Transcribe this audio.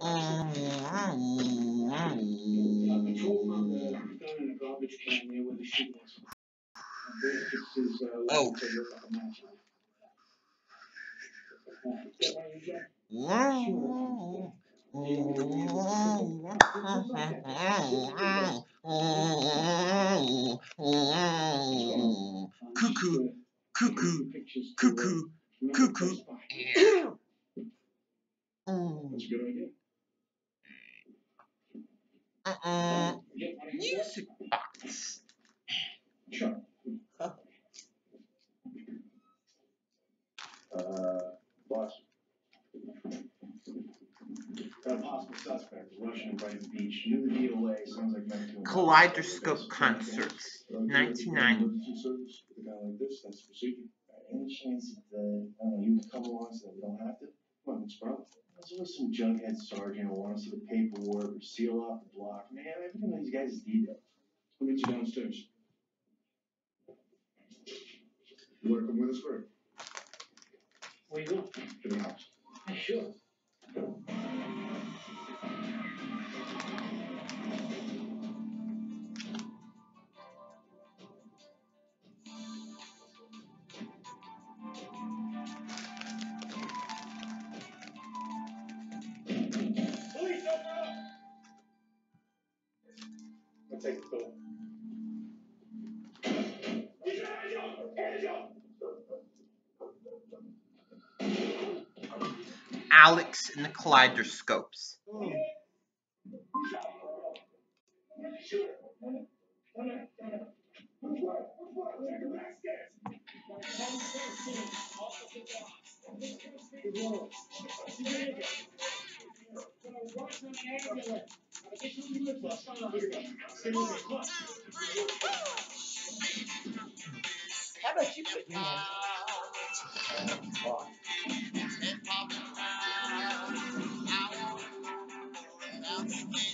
Uh, Oh. weapons that look like a match. Uh, is that why you got- Cuckoo, cuckoo, Pictures uh, cuckoo. remember cuckoo. Best Buy. Mm, That's a good idea. uh-uh. Get money for it? Music box. Sure. Uh, Got a possible suspect, Russian in Brighton Beach, new to DOA, sounds like medical. Kaleidoscope concerts, Uh, 1990. Emergency service with a guy like this, that's the procedure. Any chance that, uh, I don't know, you could come along so that we don't have to? Come on, what's the problem? There's always some junkhead sergeant who wants to see the paperwork or seal off the block. Man, everything these guys is detailed. I'll meet you downstairs. You wanna come with us, Greg? Where you going? To the house. Sure. I'll take the call. Get your hands up! Hands up! Alex and the Kaleidoscopes. How about you put your hands The